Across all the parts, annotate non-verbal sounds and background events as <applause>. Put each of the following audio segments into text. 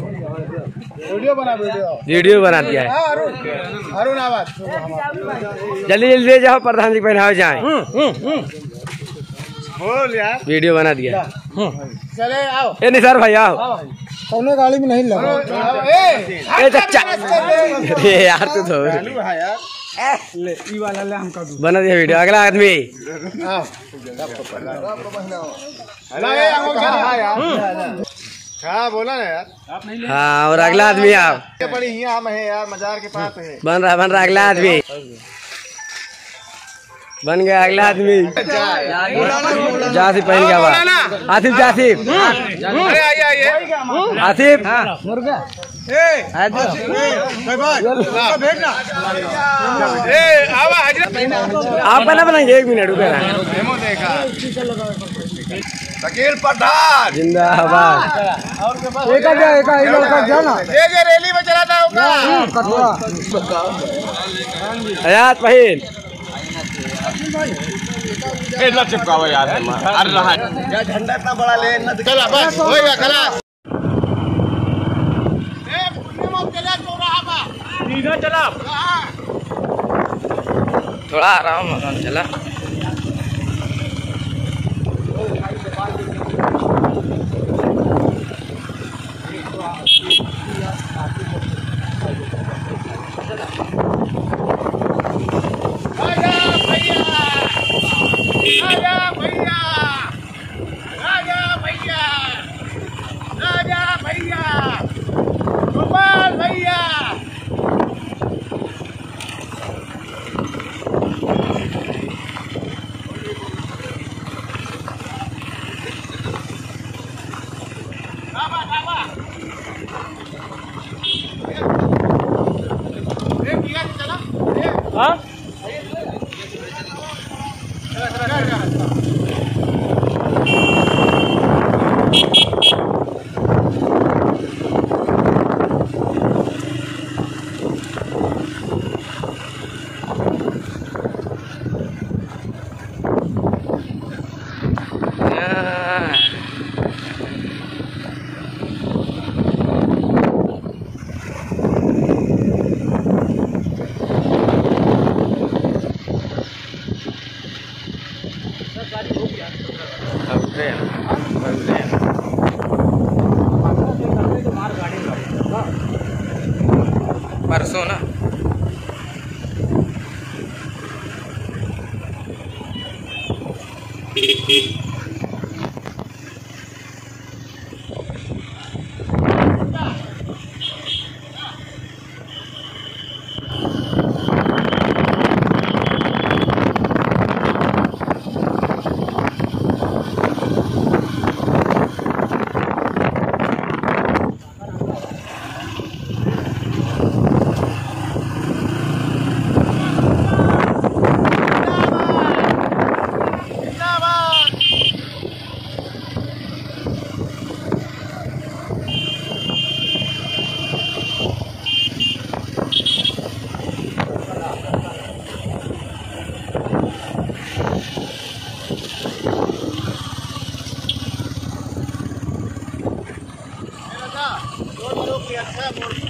Video बना video. Video बना दिया है। हाँ, अरुण। आवाज़। जल्दी जल्दी ले जाओ प्रधान जी पहनाओ जाए बोल यार। वीडियो बना दिया चले आओ। ए निसार भाई आओ। कौने गाड़ी में नहीं लगा। ए <laughs> ए चचा अरे यार तू तो बना दिया वीडियो अगला आदमी। हाँ। बोला ना यार? हाँ और अगला आदमी आप। ये बड़ी यहाँ हम है यार मजार के पास है। बन रहा बन रहा अगला आदमी। बन गया अगला आदमी। जासिफ पहन गया आसिफ जासिफ। अरे आइए आइए आसिफ ए आवा हज़रत आप बना बनाएँगे एक मिनट रुके ना। डेमो देखा। वकील पठान। जिंदाबाद। ये जो रैली में चलाता होगा आज़ाद पहन चिपकावा यार। अरे रहा झंडा इतना बड़ा ले चला बस हो गया खलास थोड़ा आराम चला राजा भैया राजा भैया राजा भैया गोपाल भैया हाँ 走了。ना आता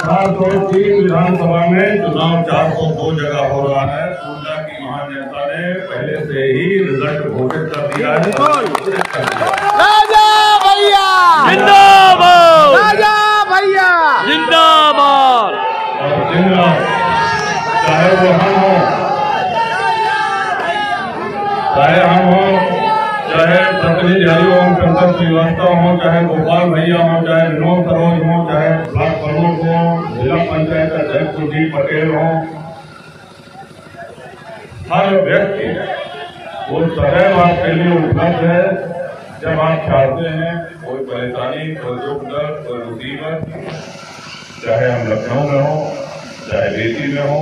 चार सौ तीन विधानसभा में चुनाव चार सौ दो जगह हो रहा है। पूर्णा की महाजनता ने पहले से ही रिज़ल्ट घोषित कर दिया है। राजा भैया। जिंदाबाद। राजा भैया। जिंदाबाद। चाहे वो हम हो चाहे हम हो चाहे प्रतिनिधि हरिओम शंकर श्रीवास्तव हो चाहे गोपाल भैया हो चाहे विनोद अध्यक्ष सुधीर पटेल हो। हर व्यक्ति वो सदैव आपके लिए उपलब्ध है। जब आप चाहते हैं, कोई परेशानी, कोई दुख, दर्द, कोई मुसीबत, चाहे हम लखनऊ में हो, चाहे बेटी में हो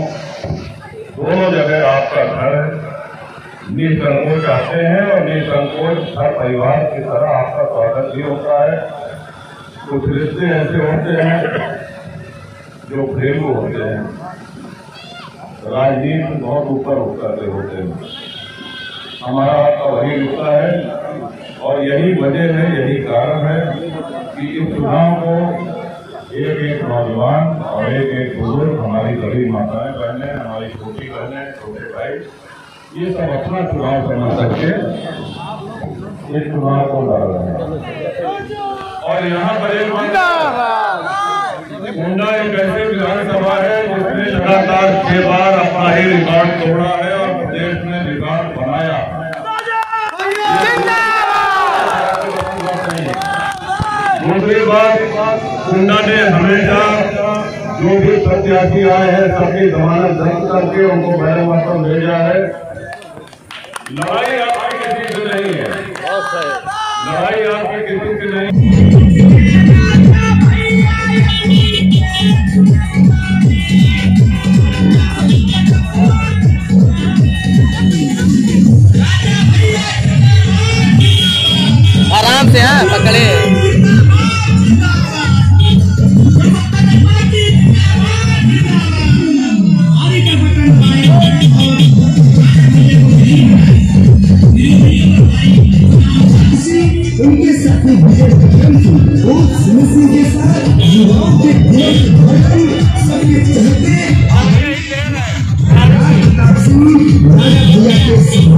दोनों जगह आपका घर है निसंकोच आते हैं और निसंकोच हर परिवार की तरह आपका स्वागत भी होता है। कुछ रिश्ते ऐसे होते हैं जो घरेलू होते हैं, राजनीति बहुत ऊपर के होते हैं। हमारा आपका वही रिश्ता है, और यही वजह है, यही कारण है कि इस चुनाव को एक एक नौजवान और एक एक बुज़ुर्ग, हमारी बड़ी माताएँ बहनें, हमारी छोटी बहनें, छोटे भाई, ये सब अपना चुनाव समझ करके इस चुनाव को लड़ रहे हैं और यहाँ पर एक मुंडा एक ऐसे विधानसभा है जिसने लगातार छह बार अपना ही रिकॉर्ड तोड़ा है और प्रदेश में रिकॉर्ड बनाया। दूसरी बात, कुंडा ने हमेशा जो भी प्रत्याशी आए हैं, सबकी जमानत रद्द करके उनको बैर मतलब भेजा है। लड़ाई आपकी किसी से नहीं है। लड़ाई आपकी किसी से नहीं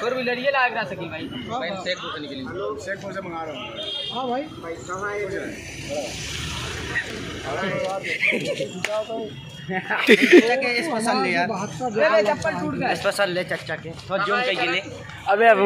फोर व्हीलर ये लाग रहा सकी भाई। भाई शेखपुर से निकली शेखपुर से मंगा रहा हूँ। स्पेशल ले चच्चा के तो जोन के लिए। अबे अब